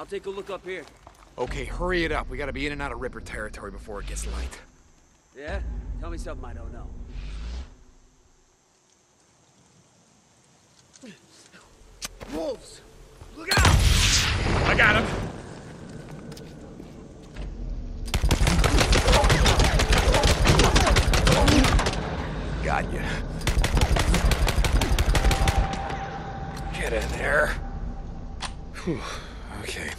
I'll take a look up here. Okay, hurry it up. We gotta be in and out of Ripper territory before it gets light. Yeah? Tell me something I don't know. Wolves! Look out! I got him! Got you. Get in there. Whew. Okay.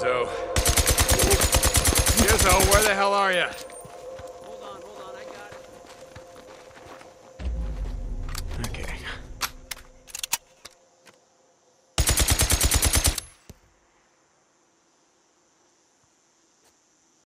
So, where the hell are you?